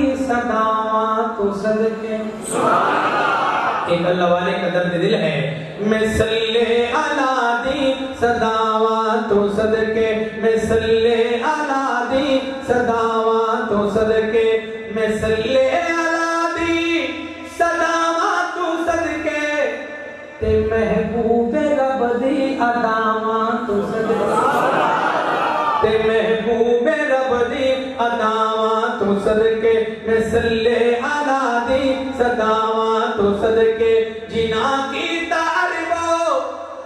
دی صداواں تو صدقے۔ ایک اللہ والے کا درد دل ہے۔ میں صلی علی دی صداواں تو صدقے۔ میں صلی علی دی صداواں تو صدقے۔ میں صلی صدقے میں صلی علی دی صداواں تو صدقے جنا کی تعریفو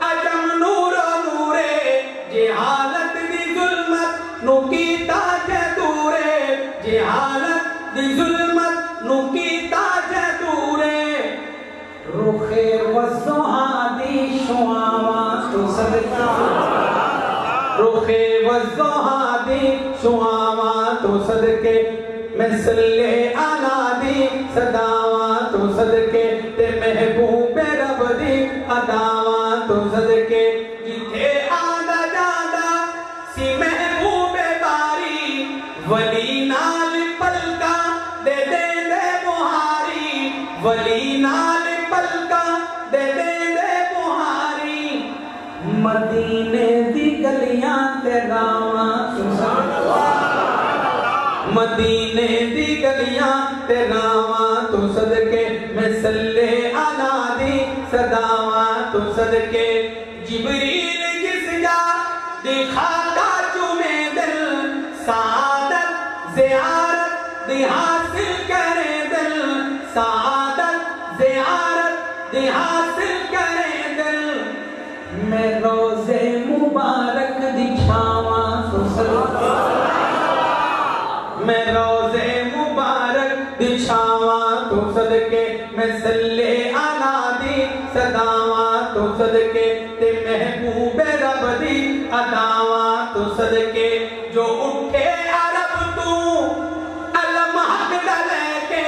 عجم نور و نورے، جہالت دی ظلمت نو کیتا جے دورے، جہالت دی ظلمت نو کیتا جے دورے۔ رخ وزہاں دی شعاواں تو صدقہ۔ رخ وزہاں دی شعاواں تو صدقے۔ میں صلی علی دی صداواں تو صدقے، تے محبوب رب دی اداواں تو صدقے۔ جتھے آندا جاندا سی محبوب باری، ولی نال پلکا، دے دے دے بہاری۔ ولی نال پلکا، دے دے دے بہاری۔ مدینے دی گلیاں تے گاواں مدینے دی گلیاں تے گاواں تو صدقے میں صلی علی دی صداواں تو صدقے۔ جبریل جس جا دکھاتا چومے دل، سعادت، زیارت، دی حاصل کرے دل۔ سعادت، زیارت، دی حاصل کرے دل۔ میں روزے مبارک دکھاواں تو صدقے۔ مبارک تو صدقے میں صلی علی دی صداواں تو صدقے تے محبوب رب دی اداواں تو صدقے جو اٹھے عرب تو، علم حق دا لے کے،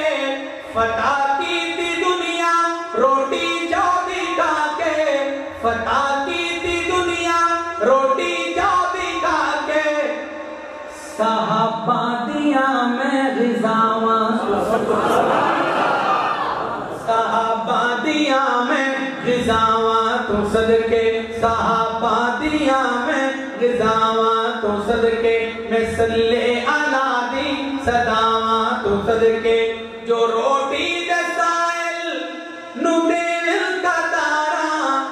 فتح کی دی دنیا، روٹی جو دی کھا کے، فتح کی دی دنیا، روٹی جو دی کھا کے۔ صحابہ دیا میں غزاواں صحابہ دیا میں غزاواں تو صدقے صحابہ دیا میں غزاواں تو صدقے، میں صلی علی دی صداواں تو صدقے، جو روٹی دے سائل نو دل کا تارا۔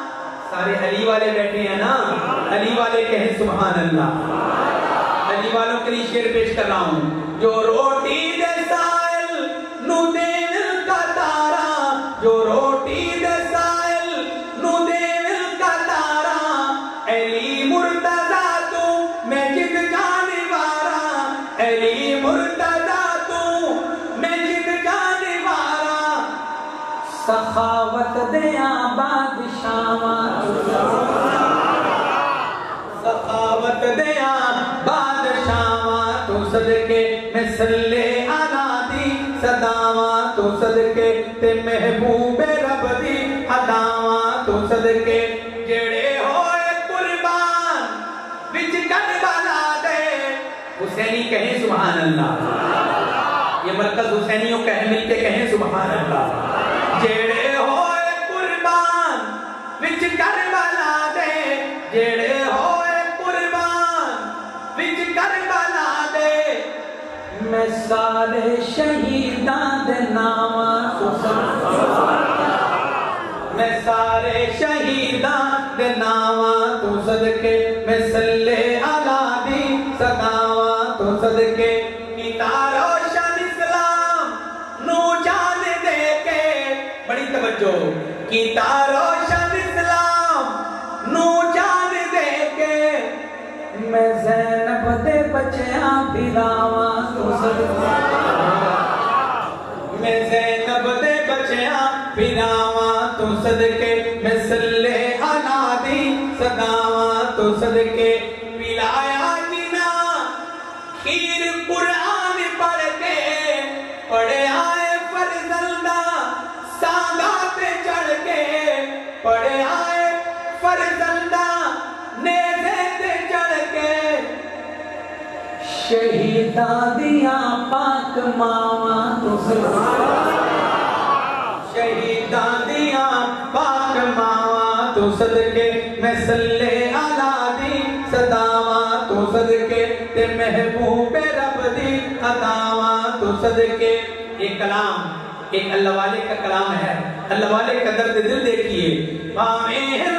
سارے علی والے بیٹھے ہیں نا؟ علی والے کہیں سبحان اللہ۔ علی والوں کے لیے شیر پیش کر رہا ہوں۔ جو روٹی علی مرتضی تو میں جد علی تو میں جد سخاوت دیا بادشاہاں سخاوت دیا تو صدقے میں صلی علی دی صداواں تو صدقے تے محبوب رب دی اداواں تو صدقے کربلا دے۔ حسینی کہیں سبحان اللہ۔ یہ مرکز حسینیوں کہیں مل کے کہیں سبحان اللہ۔ جڑے ہوئے قربان وچ کربلا دے۔ جڑے ہوئے قربان وچ کربلا دے۔ میں سارے شہیدان دے ناماں تو میں سارے شہیدان دے ناماں تو صدقے روشن اسلام نو جان دے کے میں زینب دے بچیاں پھراواں تو صدقے میں زینب دے بچیاں پھراواں تو صدقے۔ میں صلی علی دی صداواں تو صدقے۔ شہیداں دیاں پاک ماواں تو صدقے۔ شہیداں دیاں پاک ماواں تو صدقے۔ میں صلی علی دی صداواں تو صدقے۔ تے محبوب رب دی عطاواں تو صدقے۔ ایک کلام ایک اللہ والے کا کلام ہے۔ اللہ والے کا درد دل دیکھیے۔ بامہر